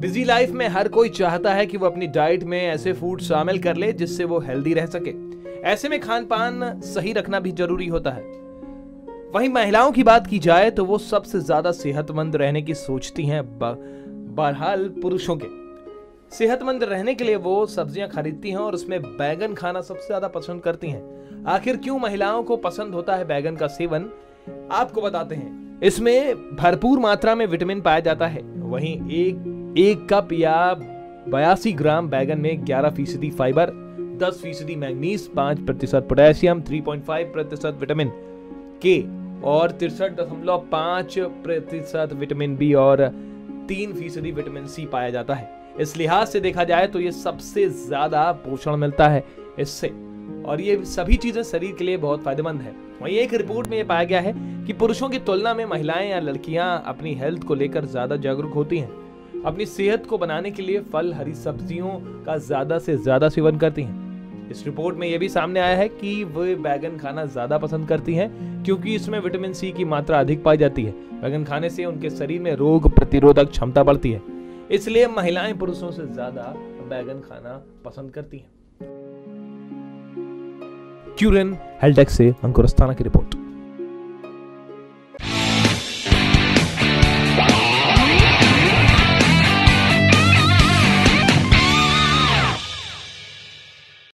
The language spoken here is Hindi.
लाइफ में हर कोई चाहता है कि वो अपनी डाइट में ऐसे फ़ूड शामिल कर ले जिससे वो हेल्दी रह सके। ऐसे में खान पान सही रखना भी ज़रूरी होता है। वहीं महिलाओं की बात की जाए तो वो सबसे ज़्यादा सेहतमंद रहने की सोचती हैं बहरहाल पुरुषों के। सेहतमंद रहने के लिए वो सब्ज़ियाँ खरीदती हैं और उसमें बैगन खाना सबसे ज़्यादा पसंद करती हैं। आखिर क्यों महिलाओं को पसंद होता है बैगन का सेवन? आपको बताते हैं। इसमें भरपूर मात्रा में विटामिन पाया जाता है। वहीं एक एक कप या बयासी ग्राम बैगन में 11 फ़ीसदी फाइबर 10 फ़ीसदी मैग्नीज 5 प्रतिशत पोटेशियम 3.5 प्रतिशत विटामिन के और तिरसठ दशमलव पाँच प्रतिशत विटामिन बी और तीन फ़ीसदी विटामिन सी पाया जाता है। इस लिहाज से देखा जाए तो ये सबसे ज़्यादा पोषण मिलता है इससे। और ये सभी चीज़ें शरीर के लिए बहुत फ़ायदेमंद है। वहीं एक रिपोर्ट में ये पाया गया है कि पुरुषों की तुलना में महिलाएँ या लड़कियाँ अपनी हेल्थ को लेकर ज़्यादा जागरूक होती हैं। अपनी सेहत को बनाने के लिए फल, हरी सब्जियों का ज़्यादा से ज़्यादा सेवन करती हैं। इस रिपोर्ट में यह भी सामने आया है कि वे बैगन खाना ज़्यादा पसंद करती हैं, क्योंकि इसमें विटामिन सी की मात्रा अधिक पाई जाती है। बैगन खाने से उनके शरीर में रोग प्रतिरोधक क्षमता बढ़ती है। इसलिए महिलाएँ पुरुषों से ज़्यादा बैगन खाना पसंद करती हैं। क्यूरन हेल्टेक से अंकुर की रिपोर्ट।